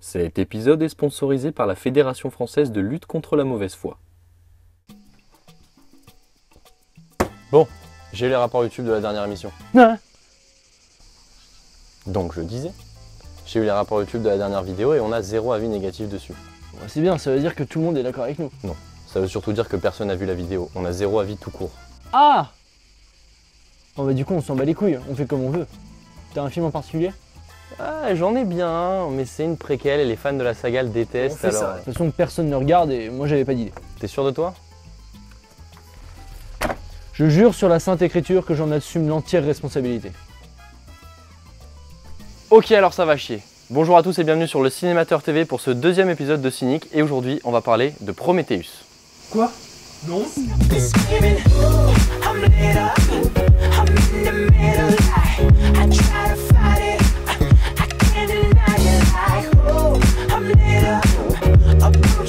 Cet épisode est sponsorisé par la Fédération française de lutte contre la mauvaise foi. Bon, j'ai les rapports YouTube de la dernière émission. Ouais. Donc je disais, j'ai eu les rapports YouTube de la dernière vidéo et on a zéro avis négatif dessus. Ouais, c'est bien, ça veut dire que tout le monde est d'accord avec nous. Ça veut surtout dire que personne n'a vu la vidéo. On a zéro avis tout court. Ah Bon bah du coup on s'en bat les couilles, on fait comme on veut. T'as un film en particulier? Ah, j'en ai bien, mais c'est une préquelle et les fans de la saga le détestent alors. De toute façon personne ne regarde et moi j'avais pas d'idée. T'es sûr de toi? Je jure sur la Sainte Écriture que j'en assume l'entière responsabilité. Ok, alors ça va chier. Bonjour à tous et bienvenue sur le Cinémateur TV pour ce deuxième épisode de Cynic et aujourd'hui on va parler de Prometheus. Quoi? Non?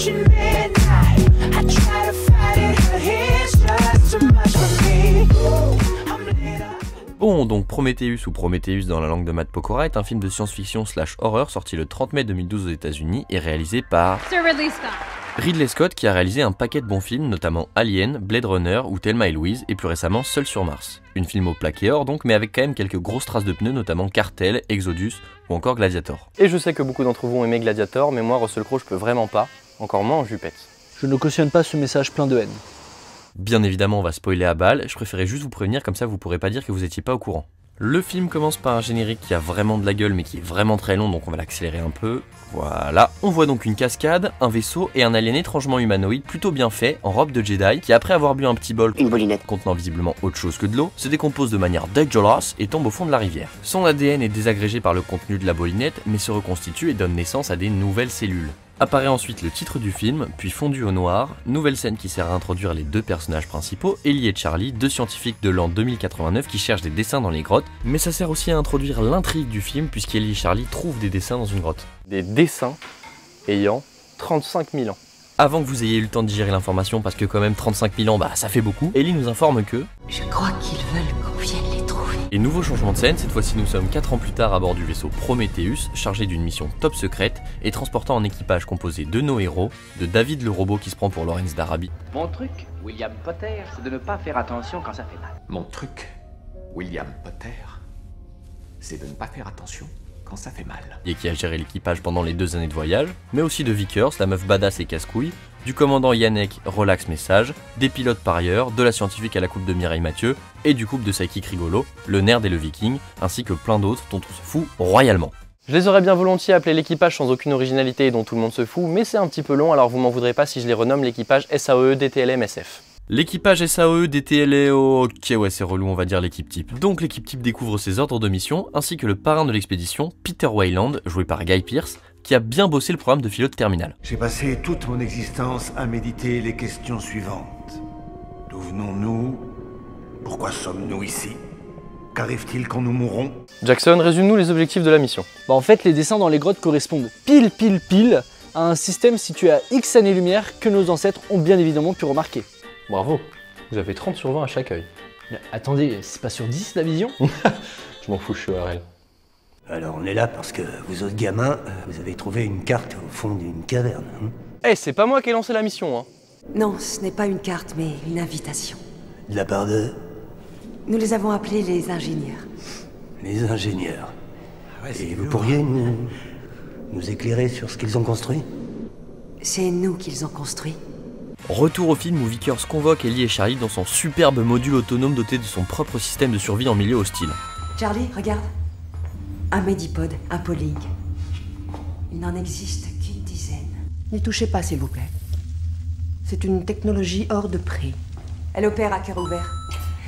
Approaching midnight. I try to fight it, but it's just too much for me. I'm lit up. Bon, donc Prometheus ou Prometheus dans la langue de Matt Pokora est un film de science-fiction slash horreur sorti le 30 mai 2012 aux États-Unis et réalisé par Sir Ridley Scott. Ridley Scott qui a réalisé un paquet de bons films, notamment Alien, Blade Runner ou Thelma et Louise et plus récemment Seul sur Mars. Une film au plaqué or donc, mais avec quand même quelques grosses traces de pneus, notamment Cartel, Exodus ou encore Gladiator. Et je sais que beaucoup d'entre vous ont aimé Gladiator, mais moi Russell Crowe je peux vraiment pas, encore moins en jupette. Je ne cautionne pas ce message plein de haine. Bien évidemment, on va spoiler à balle, je préférais juste vous prévenir comme ça vous pourrez pas dire que vous étiez pas au courant. Le film commence par un générique qui a vraiment de la gueule mais qui est vraiment très long donc on va l'accélérer un peu. Voilà, on voit donc une cascade, un vaisseau et un alien étrangement humanoïde plutôt bien fait, en robe de Jedi, qui après avoir bu un petit bol Une bolinette. contenant visiblement autre chose que de l'eau, se décompose de manière dégueulasse et tombe au fond de la rivière. Son ADN est désagrégé par le contenu de la bolinette mais se reconstitue et donne naissance à des nouvelles cellules. Apparaît ensuite le titre du film, puis fondu au noir, nouvelle scène qui sert à introduire les deux personnages principaux, Ellie et Charlie, deux scientifiques de l'an 2089 qui cherchent des dessins dans les grottes, mais ça sert aussi à introduire l'intrigue du film puisqu'Ellie et Charlie trouvent des dessins dans une grotte. Des dessins ayant 35 000 ans. Avant que vous ayez eu le temps de digérer l'information, parce que quand même 35 000 ans, bah ça fait beaucoup, Ellie nous informe que Je crois qu'ils veulent Et nouveau changement de scène, cette fois-ci nous sommes 4 ans plus tard à bord du vaisseau Prometheus, chargé d'une mission top secrète et transportant un équipage composé de nos héros, de David le robot qui se prend pour Lawrence d'Arabie, Mon truc, William Potter, c'est de ne pas faire attention quand ça fait mal. Mon truc, William Potter, c'est de ne pas faire attention quand ça fait mal. et qui a géré l'équipage pendant les deux années de voyage, mais aussi de Vickers, la meuf badass et casse-couille, du commandant Yannick Relax Message, des pilotes par ailleurs, de la scientifique à la coupe de Mireille Mathieu, et du couple de psychic rigolo, le nerd et le viking, ainsi que plein d'autres dont on se fout royalement. Je les aurais bien volontiers appelés l'équipage sans aucune originalité et dont tout le monde se fout, mais c'est un petit peu long alors vous m'en voudrez pas si je les renomme l'équipage SAE DTLM SF. L'équipage SAE DTLEO, ok ouais c'est relou on va dire l'équipe type. Donc l'équipe type découvre ses ordres de mission ainsi que le parrain de l'expédition, Peter Wayland, joué par Guy Pearce, qui a bien bossé le programme de philo de terminal. J'ai passé toute mon existence à méditer les questions suivantes. D'où venons-nous? Pourquoi sommes-nous ici? Qu'arrive-t-il quand nous mourrons Jackson, résume-nous les objectifs de la mission. Bah en fait les dessins dans les grottes correspondent pile pile pile à un système situé à X années-lumière que nos ancêtres ont bien évidemment pu remarquer. Bravo, vous avez 30 sur 20 à chaque œil. Mais attendez, c'est pas sur 10 la vision? Je m'en fous, je suis ORL. Alors on est là parce que vous autres gamins, euh, vous avez trouvé une carte au fond d'une caverne. hein Eh, c'est pas moi qui ai lancé la mission, hein. Non, ce n'est pas une carte, mais une invitation. de la part de? Nous les avons appelés les ingénieurs. les ingénieurs. Et vous pourriez nous, nous éclairer sur ce qu'ils ont construit? C'est nous qu'ils ont construit. Retour au film où Vickers convoque Ellie et Charlie dans son superbe module autonome doté de son propre système de survie en milieu hostile. Charlie, regarde. Un Medipod, un Polink. Il n'en existe qu'une dizaine. N'y touchez pas, s'il vous plaît. C'est une technologie hors de prix. Elle opère à cœur ouvert.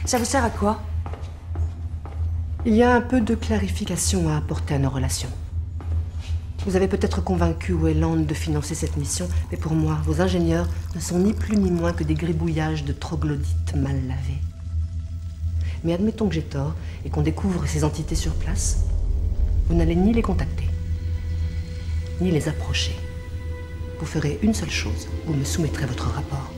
Ça vous sert à quoi? Il y a un peu de clarification à apporter à nos relations. Vous avez peut-être convaincu Wayland de financer cette mission, mais pour moi, vos ingénieurs ne sont ni plus ni moins que des gribouillages de troglodytes mal lavés. Mais admettons que j'ai tort et qu'on découvre ces entités sur place. Vous n'allez ni les contacter, ni les approcher. Vous ferez une seule chose, vous me soumettrez votre rapport.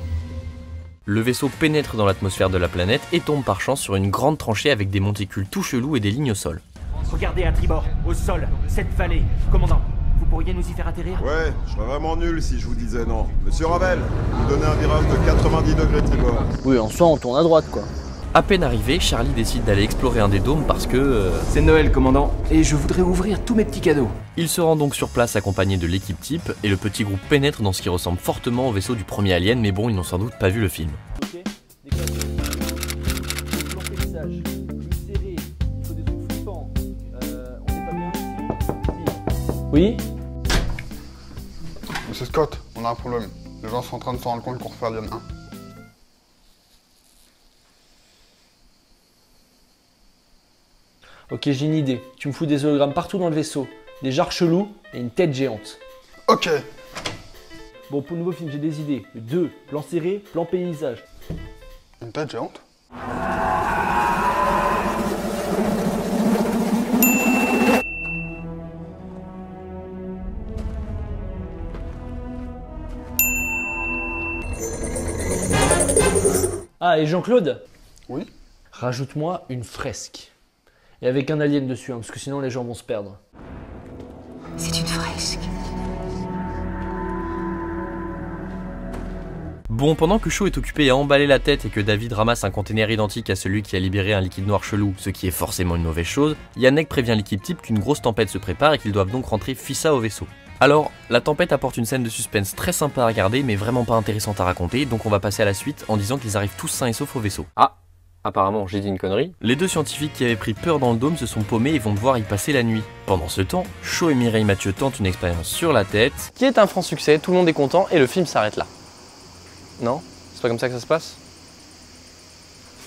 Le vaisseau pénètre dans l'atmosphère de la planète et tombe par chance sur une grande tranchée avec des monticules tout chelous et des lignes au sol. Regardez à tribord, au sol, cette vallée. Commandant, vous pourriez nous y faire atterrir? Ouais, je serais vraiment nul si je vous disais non. Monsieur Ravel, vous donnez un virage de 90 degrés tribord. Oui, en soi, on tourne à droite, quoi. À peine arrivé, Charlie décide d'aller explorer un des dômes parce que... euh, C'est Noël, commandant, et je voudrais ouvrir tous mes petits cadeaux. Il se rend donc sur place accompagné de l'équipe type et le petit groupe pénètre dans ce qui ressemble fortement au vaisseau du premier Alien, mais bon, ils n'ont sans doute pas vu le film. Ok, décollage. Plan paysage, plus serré, il faut des trucs flippants. Euh, on est pas bien ici Oui Monsieur Scott, on a un problème. Les gens sont en train de se rendre compte qu'on refait Alien 1. Ok, j'ai une idée. Tu me fous des hologrammes partout dans le vaisseau. Des jarres chelous et une tête géante. Ok Bon, pour le nouveau film, j'ai des idées. 2. Plan serré, plan paysage. Une tête géante? Ah, et Jean-Claude? Oui Rajoute-moi une fresque. Et avec un alien dessus, hein, parce que sinon les gens vont se perdre. C'est une fresque. Bon, pendant que Shaw est occupé à emballer la tête et que David ramasse un conteneur identique à celui qui a libéré un liquide noir chelou, ce qui est forcément une mauvaise chose, Yannick prévient l'équipe type qu'une grosse tempête se prépare et qu'ils doivent donc rentrer fissa au vaisseau. Alors, la tempête apporte une scène de suspense très sympa à regarder, mais vraiment pas intéressante à raconter, donc on va passer à la suite en disant qu'ils arrivent tous sains et saufs au vaisseau. Ah Apparemment, j'ai dit une connerie. Les deux scientifiques qui avaient pris peur dans le dôme se sont paumés et vont devoir y passer la nuit. Pendant ce temps, Shaw et Mireille Mathieu tentent une expérience sur la tête. Qui est un franc succès, tout le monde est content et le film s'arrête là. Non? C'est pas comme ça que ça se passe?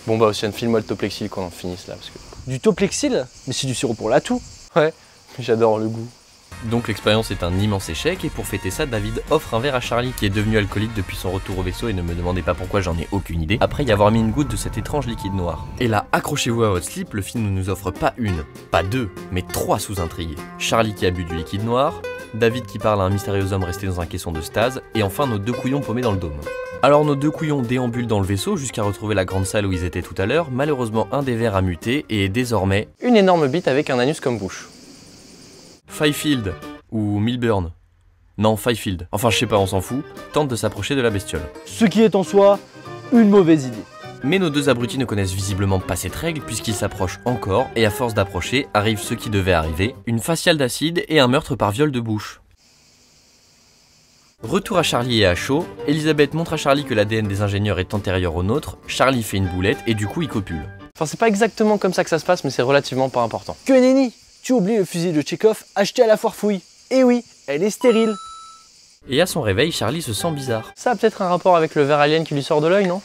Bon bah Océane, file-moi le toplexil qu'on en finisse là parce que. Du toplexil? Mais c'est du sirop pour la toux. Ouais, j'adore le goût. Donc l'expérience est un immense échec et pour fêter ça, David offre un verre à Charlie qui est devenu alcoolique depuis son retour au vaisseau et ne me demandez pas pourquoi j'en ai aucune idée, après y avoir mis une goutte de cet étrange liquide noir. Et là, accrochez-vous à votre slip, le film ne nous offre pas une, pas deux, mais trois sous-intrigues. Charlie qui a bu du liquide noir, David qui parle à un mystérieux homme resté dans un caisson de stase, et enfin nos deux couillons paumés dans le dôme. Alors nos deux couillons déambulent dans le vaisseau jusqu'à retrouver la grande salle où ils étaient tout à l'heure, malheureusement un des verres a muté et est désormais Une énorme bite avec un anus comme bouche. Fifield ou Milburn. Non, Fifield. Enfin, je sais pas, on s'en fout. Tente de s'approcher de la bestiole. Ce qui est en soi une mauvaise idée. Mais nos deux abrutis ne connaissent visiblement pas cette règle puisqu'ils s'approchent encore et à force d'approcher arrive ce qui devait arriver, une faciale d'acide et un meurtre par viol de bouche. Retour à Charlie et à Shaw, Elisabeth montre à Charlie que l'ADN des ingénieurs est antérieur au nôtre, Charlie fait une boulette et du coup il copule. Enfin, c'est pas exactement comme ça que ça se passe, mais c'est relativement pas important. Que nenni Tu oublies le fusil de Tchekhov acheté à la foire fouille. Eh oui, elle est stérile. Et à son réveil, Charlie se sent bizarre. Ça a peut-être un rapport avec le verre alien qui lui sort de l'œil, non?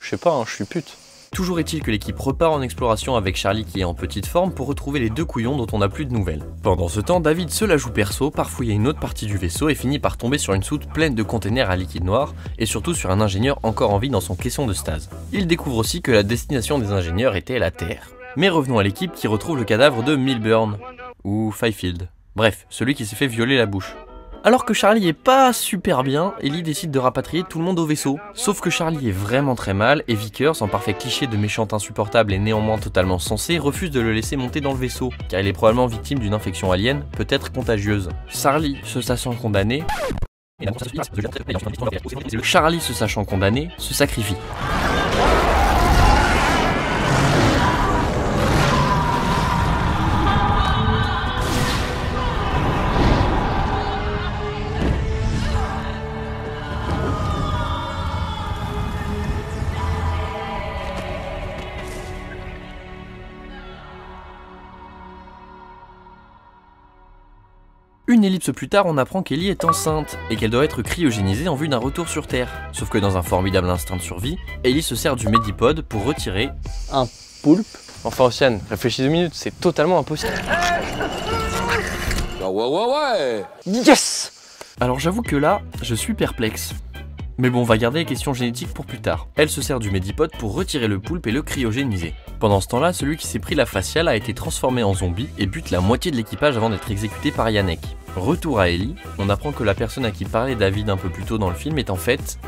Je sais pas, hein, je suis pute. Toujours est-il que l'équipe repart en exploration avec Charlie qui est en petite forme pour retrouver les deux couillons dont on n'a plus de nouvelles. Pendant ce temps, David se la joue perso, parfouille une autre partie du vaisseau et finit par tomber sur une soute pleine de containers à liquide noir et surtout sur un ingénieur encore en vie dans son caisson de stase. Il découvre aussi que la destination des ingénieurs était la Terre. Mais revenons à l'équipe qui retrouve le cadavre de Milburn ou Fifield. Bref, celui qui s'est fait violer la bouche. Alors que Charlie est pas super bien, Ellie décide de rapatrier tout le monde au vaisseau. Sauf que Charlie est vraiment très mal et Vickers, en parfait cliché de méchante insupportable et néanmoins totalement sensé, refuse de le laisser monter dans le vaisseau, car il est probablement victime d'une infection alien, peut-être contagieuse. Charlie, se sachant condamné, Charlie, se sachant condamné, se sacrifie. Une ellipse plus tard, on apprend qu'Ellie est enceinte et qu'elle doit être cryogénisée en vue d'un retour sur Terre. Sauf que dans un formidable instinct de survie, Ellie se sert du Medipod pour retirer Un poulpe Enfin, Océane, réfléchis deux minutes, c'est totalement impossible. Yes Alors j'avoue que là, je suis perplexe. Mais bon, on va garder les questions génétiques pour plus tard. Elle se sert du Medipod pour retirer le poulpe et le cryogéniser. Pendant ce temps-là, celui qui s'est pris la faciale a été transformé en zombie et bute la moitié de l'équipage avant d'être exécuté par Yannick. Retour à Ellie, on apprend que la personne à qui parlait David un peu plus tôt dans le film est en fait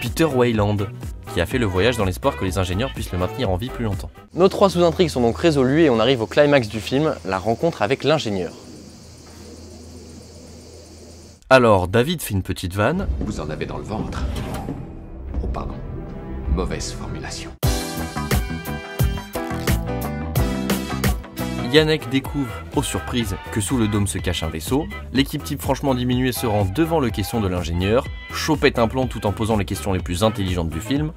Peter Wayland, qui a fait le voyage dans l'espoir que les ingénieurs puissent le maintenir en vie plus longtemps. Nos trois sous-intrigues sont donc résolues et on arrive au climax du film, la rencontre avec l'ingénieur. Alors, David fait une petite vanne. Vous en avez dans le ventre. Oh pardon. Mauvaise formulation. Yannick découvre, aux surprises, que sous le dôme se cache un vaisseau. L'équipe type franchement diminuée se rend devant le caisson de l'ingénieur, chopette un plan tout en posant les questions les plus intelligentes du film.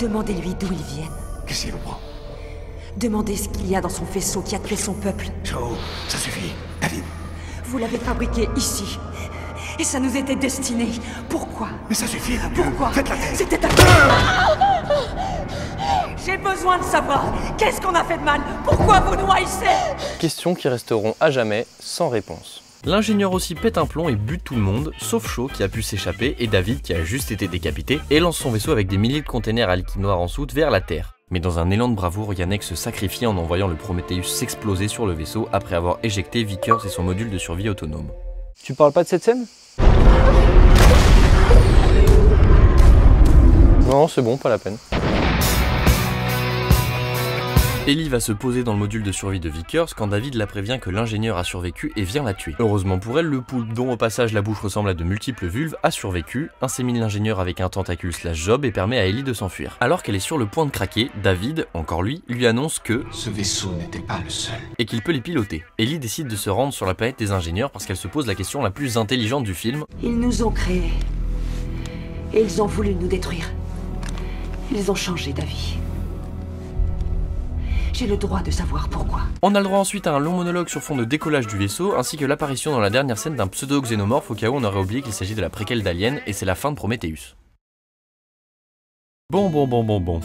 Demandez-lui d'où ils viennent. Qu'est-ce qu'il vous prend? Demandez ce qu'il y a dans son vaisseau qui a tué son peuple. Joe, ça suffit. David. Vous l'avez fabriqué ici. Et ça nous était destiné. Pourquoi? Mais ça suffit. Pourquoi? Faites la tête. C'était à J'ai besoin de savoir qu'est-ce qu'on a fait de mal? Pourquoi vous noyissez Questions qui resteront à jamais sans réponse. L'ingénieur aussi pète un plomb et bute tout le monde, sauf Shaw qui a pu s'échapper et David qui a juste été décapité et lance son vaisseau avec des milliers de containers à liquide noir en soute vers la Terre. Mais dans un élan de bravoure, Yannick se sacrifie en envoyant le Prometheus s'exploser sur le vaisseau après avoir éjecté Vickers et son module de survie autonome. Tu parles pas de cette scène? Non, c'est bon, pas la peine. Ellie va se poser dans le module de survie de Vickers quand David la prévient que l'ingénieur a survécu et vient la tuer. Heureusement pour elle, le poulpe dont au passage la bouche ressemble à de multiples vulves a survécu, insémine l'ingénieur avec un tentacule slash job et permet à Ellie de s'enfuir. Alors qu'elle est sur le point de craquer, David, encore lui, lui annonce que Ce vaisseau n'était pas le seul. et qu'il peut les piloter. Ellie décide de se rendre sur la planète des ingénieurs parce qu'elle se pose la question la plus intelligente du film. Ils nous ont créés. Et ils ont voulu nous détruire. Ils ont changé d'avis. J'ai le droit de savoir pourquoi. On a le droit ensuite à un long monologue sur fond de décollage du vaisseau, ainsi que l'apparition dans la dernière scène d'un pseudo-xénomorphe au cas où on aurait oublié qu'il s'agit de la préquelle d'Alien, et c'est la fin de Prometheus. Bon, bon, bon, bon, bon.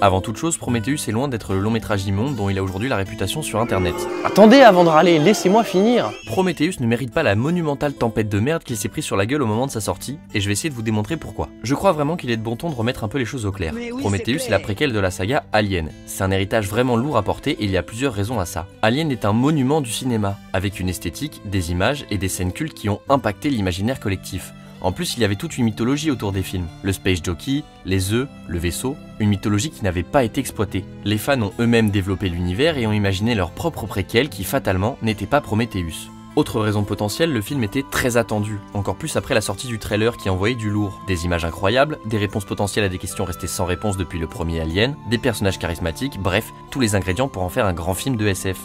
Avant toute chose, Prometheus est loin d'être le long métrage immonde dont il a aujourd'hui la réputation sur internet. Attendez avant de râler, laissez-moi finir Prometheus ne mérite pas la monumentale tempête de merde qu'il s'est pris sur la gueule au moment de sa sortie, et je vais essayer de vous démontrer pourquoi. Je crois vraiment qu'il est de bon ton de remettre un peu les choses au clair. Oui, Prometheus est la préquelle de la saga Alien. C'est un héritage vraiment lourd à porter et il y a plusieurs raisons à ça. Alien est un monument du cinéma, avec une esthétique, des images et des scènes cultes qui ont impacté l'imaginaire collectif. En plus, il y avait toute une mythologie autour des films. Le space jockey, les œufs, le vaisseau, une mythologie qui n'avait pas été exploitée. Les fans ont eux-mêmes développé l'univers et ont imaginé leur propre préquelle qui, fatalement, n'était pas Prometheus. Autre raison potentielle, le film était très attendu, encore plus après la sortie du trailer qui envoyait du lourd. Des images incroyables, des réponses potentielles à des questions restées sans réponse depuis le premier Alien, des personnages charismatiques, bref, tous les ingrédients pour en faire un grand film de SF.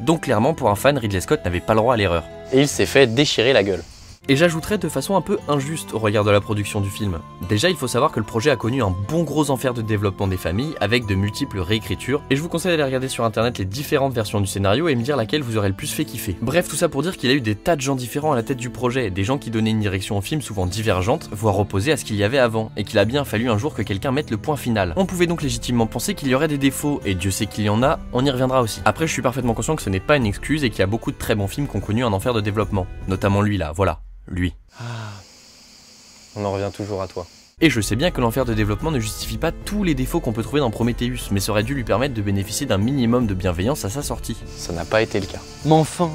Donc clairement, pour un fan, Ridley Scott n'avait pas le droit à l'erreur. Et il s'est fait déchirer la gueule. Et j'ajouterais de façon un peu injuste au regard de la production du film. Déjà, il faut savoir que le projet a connu un bon gros enfer de développement des familles avec de multiples réécritures, et je vous conseille d'aller regarder sur internet les différentes versions du scénario et me dire laquelle vous aurait le plus fait kiffer. Bref, tout ça pour dire qu'il y a eu des tas de gens différents à la tête du projet, des gens qui donnaient une direction au film souvent divergente, voire opposée à ce qu'il y avait avant, et qu'il a bien fallu un jour que quelqu'un mette le point final. On pouvait donc légitimement penser qu'il y aurait des défauts, et Dieu sait qu'il y en a, on y reviendra aussi. Après, je suis parfaitement conscient que ce n'est pas une excuse et qu'il y a beaucoup de très bons films qui ont connu un enfer de développement, notamment lui là, voilà, lui. On en revient toujours à toi. Et je sais bien que l'enfer de développement ne justifie pas tous les défauts qu'on peut trouver dans Prometheus, mais ça aurait dû lui permettre de bénéficier d'un minimum de bienveillance à sa sortie. Ça n'a pas été le cas. Mais enfin,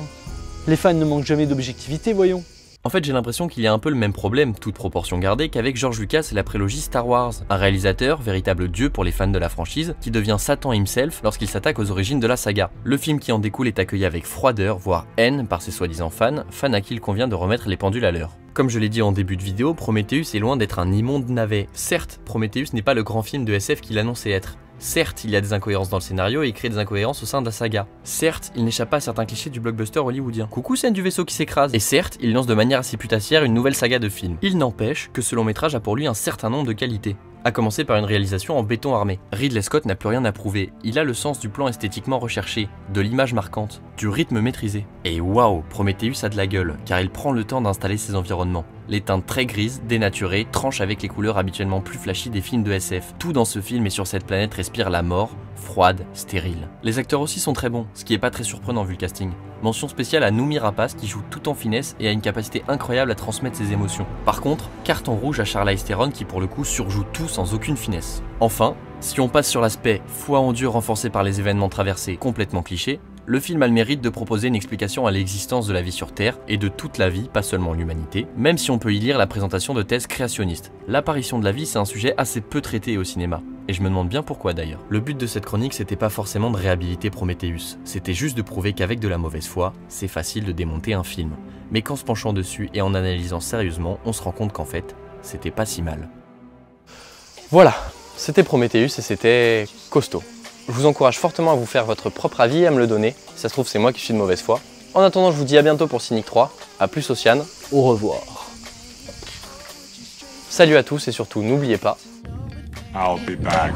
les fans ne manquent jamais d'objectivité, voyons. En fait, j'ai l'impression qu'il y a un peu le même problème, toute proportion gardée, qu'avec George Lucas et la prélogie Star Wars. Un réalisateur, véritable dieu pour les fans de la franchise, qui devient Satan himself lorsqu'il s'attaque aux origines de la saga. Le film qui en découle est accueilli avec froideur, voire haine, par ses soi-disant fans, fans à qui il convient de remettre les pendules à l'heure. Comme je l'ai dit en début de vidéo, Prometheus est loin d'être un immonde navet. Certes, Prometheus n'est pas le grand film de SF qu'il annonçait être. Certes, il y a des incohérences dans le scénario et il crée des incohérences au sein de la saga. Certes, il n'échappe pas à certains clichés du blockbuster hollywoodien. Coucou scène du vaisseau qui s'écrase. Et certes, il lance de manière assez putassière une nouvelle saga de films. Il n'empêche que ce long métrage a pour lui un certain nombre de qualités. À commencer par une réalisation en béton armé. Ridley Scott n'a plus rien à prouver. Il a le sens du plan esthétiquement recherché, de l'image marquante, du rythme maîtrisé. Et waouh, Prometheus a de la gueule, car il prend le temps d'installer ses environnements. Les teintes très grises, dénaturées, tranchent avec les couleurs habituellement plus flashy des films de SF. Tout dans ce film et sur cette planète respire la mort, froide, stérile. Les acteurs aussi sont très bons, ce qui est pas très surprenant vu le casting. Mention spéciale à Noomi Rapace qui joue tout en finesse et a une capacité incroyable à transmettre ses émotions. Par contre, carton rouge à Charlize Theron qui pour le coup surjoue tout sans aucune finesse. Enfin, si on passe sur l'aspect foi en Dieu renforcé par les événements traversés complètement cliché, Le film a le mérite de proposer une explication à l'existence de la vie sur Terre et de toute la vie, pas seulement l'humanité, même si on peut y lire la présentation de thèses créationnistes. L'apparition de la vie, c'est un sujet assez peu traité au cinéma. Et je me demande bien pourquoi d'ailleurs. Le but de cette chronique, c'était pas forcément de réhabiliter Prometheus, c'était juste de prouver qu'avec de la mauvaise foi, c'est facile de démonter un film. Mais qu'en se penchant dessus et en analysant sérieusement, on se rend compte qu'en fait, c'était pas si mal. Voilà, c'était Prometheus et c'était costaud. Je vous encourage fortement à vous faire votre propre avis et à me le donner. Si ça se trouve, c'est moi qui suis de mauvaise foi. En attendant, je vous dis à bientôt pour Cynic 3. A plus, Océane. Au revoir. Salut à tous et surtout, n'oubliez pas. I'll be back.